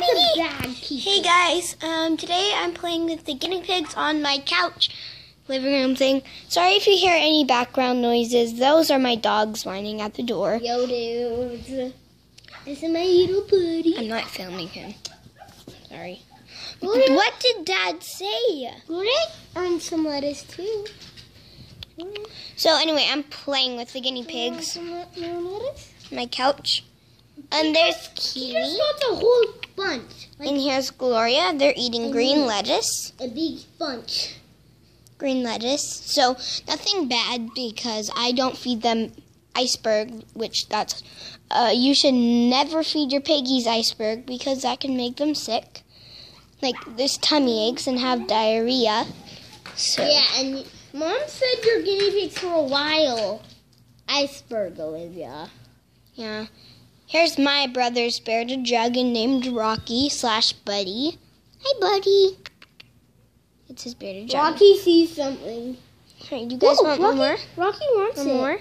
That's a bad teacher. Hey guys, um, today I'm playing with the guinea pigs on my couch, living room thing. Sorry if you hear any background noises. Those are my dogs whining at the door. Yo, dudes. This is my little buddy. I'm not filming him. Sorry. What? What did Dad say? Great. Earn some lettuce too. So anyway, I'm playing with the guinea pigs Some lettuce? my couch. And there's He Kiwi. just got the whole bunch. Like And here's Gloria. They're eating green lettuce. a big bunch. green lettuce. So nothing bad because I don't feed them iceberg, which that's uh, you should never feed your piggies iceberg because that can make them sick. Like there's tummy aches and have diarrhea. So Yeah, and mom said your guinea pigs for a while. Iceberg, Olivia. yeah. Here's my brother's bearded dragon named Rocky slash Buddy. Hi Buddy. It's his bearded dragon. Rocky sees something. Hey, you guys Whoa, want Rocky, more? Rocky wants One it. more?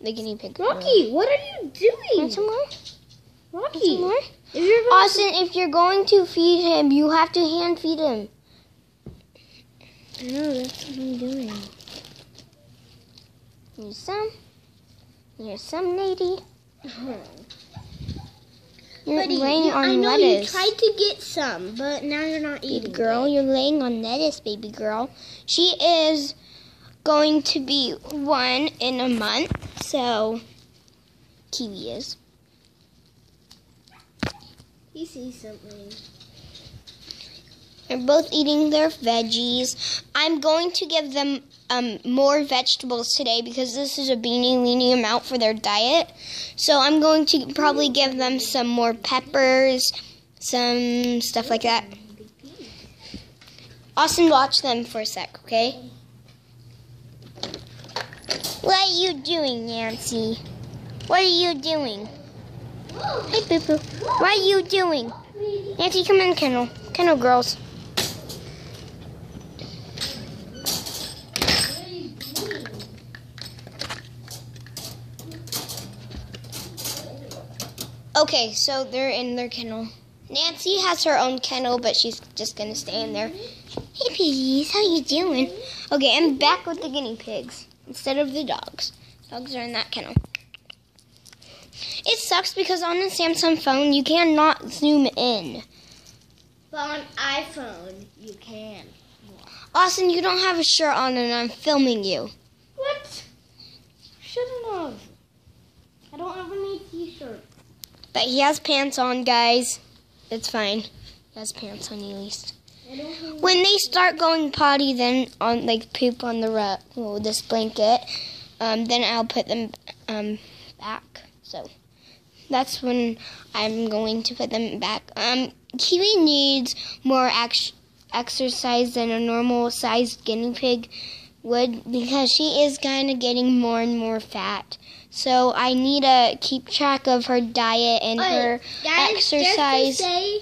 The guinea pig. Rocky, what are you doing? Want some more? Want Rocky, some more? if you're going Austin, if you're going to feed him, you have to hand feed him. I know, that's what I'm doing. Here's some. Here's some, lady. You're Buddy, laying you- on I know lettuce. you tried to get some, but now you're not baby eating. girl, you're laying on lettuce, baby girl. She is going to be one in a month, so Kiwi is. He sees something. They're both eating their veggies. I'm going to give them um, more vegetables today because this is a beanie weenie amount for their diet. So I'm going to probably give them some more peppers, some stuff like that. Austin, watch them for a sec, okay? What are you doing, Nancy? What are you doing? Hey, Boo. What are you doing? Nancy, come in, kennel. Kennel girls. Okay, so they're in their kennel. Nancy has her own kennel, but she's just gonna stay in there. Hey, piggies, how you doing? Okay, I'm back with the guinea pigs instead of the dogs. Dogs are in that kennel. It sucks because on the Samsung phone you cannot zoom in. But on iPhone, you can. Austin, you don't have a shirt on and I'm filming you. What? Shouldn't have. I don't have any t-shirt. But he has pants on, guys. It's fine. He has pants on at least. When they start going potty, then on like poop on the rug, well, this blanket, um, then I'll put them um, back. So that's when I'm going to put them back. Um, Kiwi needs more ex- exercise than a normal sized guinea pig would because she is kind of getting more and more fat. So I need to keep track of her diet and her Guys, exercise. Just to say,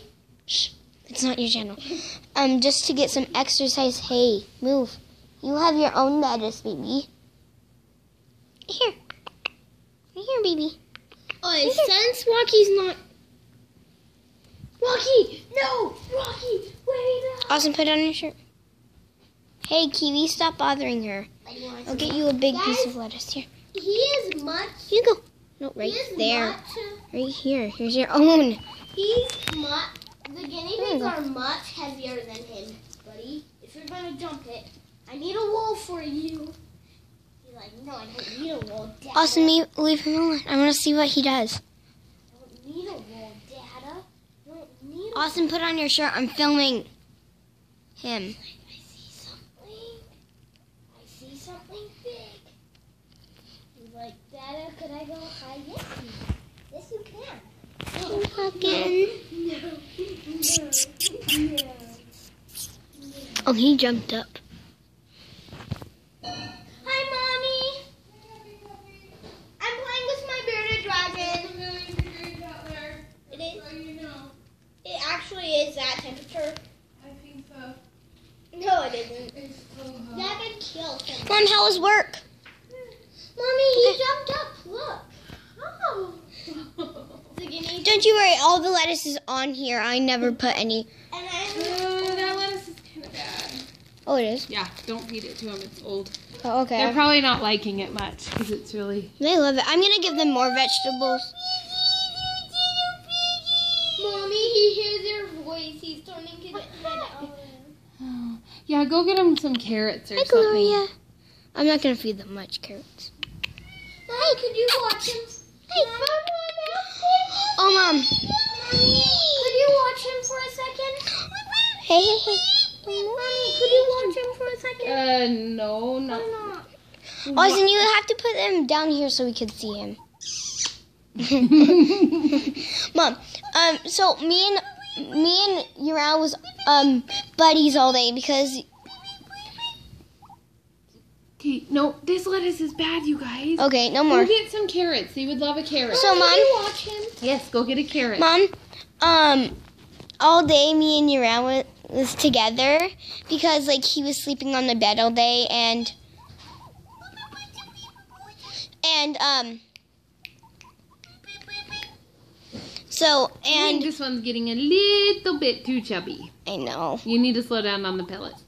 Shh, it's not your channel. Um, just to get some exercise. Hey, move. You have your own lettuce, baby. Here. Right here, baby. oh, since Rocky's not. Rocky, no, Rocky, wait up. Austin, put on your shirt. Hey, Kiwi, stop bothering her. I'll get you a big piece of lettuce. Here. He is much. Here you go. No, right there. Much, Right here. Here's your own. he's much. The guinea pigs are much heavier than him, buddy. If you're gonna jump it, I need a wall for you. He's like, no, I don't need a wall, Dad. Austin, leave, leave him alone. I want to see what he does. I don't need a wall, Dada. I don't need a Austin, put on your shirt. I'm filming him. I see something. I see something big. Like, Dada, could I go high? Yes, you, yes, you can. Again. No, no, no. Oh, he jumped up. Hi, mommy. I'm playing with my bearded dragon. It is. It actually is that temperature. No, it isn't. That could kill. Mom, how was work? Mommy, he jumped up. Look. Oh. The guinea me. Don't you worry, all the lettuce is on here. I never put any. And Oh, that lettuce is kind of bad. Oh, it is. Yeah, don't feed it to them. It's old. Oh, okay. They're probably not liking it much because it's really. They love it. I'm gonna give them more vegetables. Mommy, he hears your voice. He's turning his head. Oh. Yeah, go get them some carrots or Hi, something. Gloria. I'm not gonna feed them much carrots. Hey, could you watch him? Hey, Oh, mom. Could you watch him for a second? Hey, hey, hey. Mommy, could you watch him for a second? Uh, no, not. Why not? Austin, you have to put him down here so we can see him. Mom, um, so me and me and Yura was um buddies all day because Okay, no, this lettuce is bad, you guys. okay, no Go more. get some carrots. They would love a carrot. So, mom, you watch him? yes, go get a carrot. mom, um, all day me and Yura was, together because like he was sleeping on the bed all day and and um. So I think and this one's getting a little bit too chubby. I know. You need to slow down on the pellets.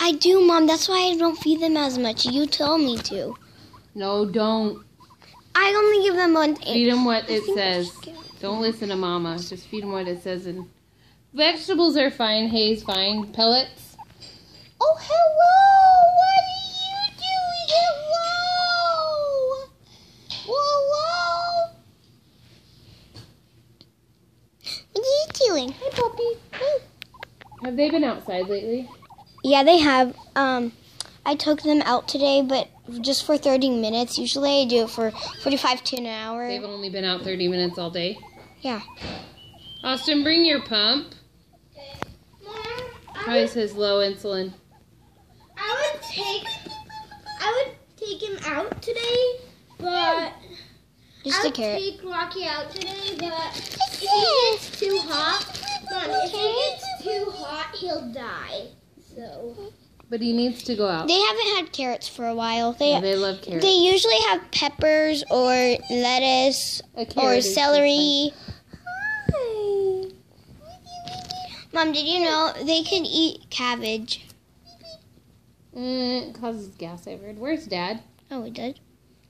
I do, Mom. That's why I don't feed them as much. You tell me to. No, don't. I only give them one. Feed them what it says. Don't listen to Mama. Just feed them what it says. And vegetables are fine. Hay's fine. Pellets. Oh, hello! What are you doing? Hello! Whoa, What are you doing? Hey, puppy. Have they been outside lately? Yeah, they have. Um, I took them out today, but just for 30 minutes. Usually, I do it for 45 to an hour. They've only been out 30 minutes all day. Yeah. Austin, bring your pump. Mom, I Probably says low insulin. I would take, I would take him out today, but Just I a would carrot. take Rocky out today, but if he gets too hot, Mom, if he gets too hot, he'll die. So. But he needs to go out. They haven't had carrots for a while. They Yeah, they love carrots. they usually have peppers or lettuce or is just celery. Mom, did you know they can eat cabbage? Mm, it causes gas, I've heard. Where's Dad? Oh, we did.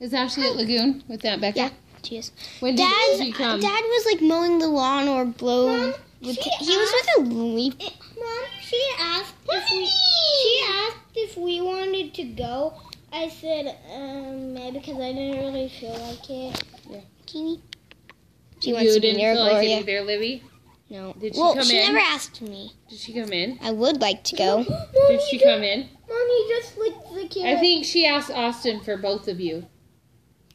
Is Ashley at Lagoon with Aunt Becca? Yeah. Cheers. When did Dad, she come? Dad was like mowing the lawn or blow. Mom, with, she he was with a leaf. It, Mom, she asked if we she asked if we wanted to go. I said um maybe because I didn't really feel like it. Kiwi. She you wants to be didn't near feel like Gloria. it either, Livy? no. Did she well, come she in? never asked me. Did she come in? I would like to go. Did she come in? Mommy just licked the carrot. I think she asked Austin for both of you.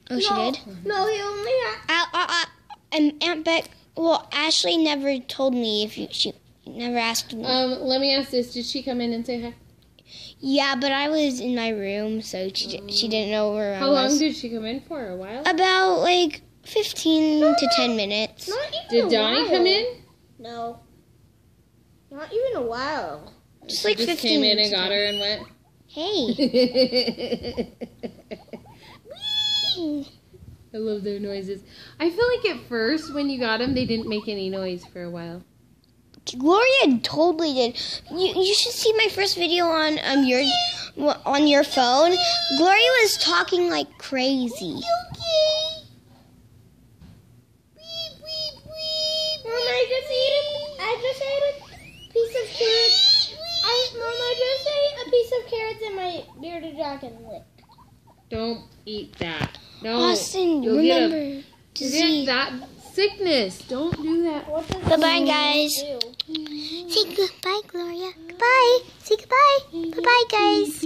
Oh, she did. No, he only asked. Uh, uh, uh, and Aunt Beck. Well, Ashley never told me if you. She never asked me. Um, let me ask this: Did she come in and say hi? yeah, but I was in my room, so she di- she didn't know where I was. How long did she come in for? A while. About like fifteen to ten minutes. Not even Did a Donnie while. come in? No. Not even a while. Just like Just 15 came in and got her and went. Hey. I love their noises. I feel like at first when you got them, they didn't make any noise for a while. Gloria totally did. You, you should see my first video on um your on your phone. Gloria was talking like crazy. Mom, I just ate a, I just ate a piece of carrot. I, Mom, I just ate a piece of carrots in my bearded dragon lip. Don't eat that. No. Austin, you'll get a- remember to You see. get that sickness. Don't do that. What Bye-bye, guys. do? Say goodbye, Gloria. Goodbye. Say goodbye. Bye-bye, guys.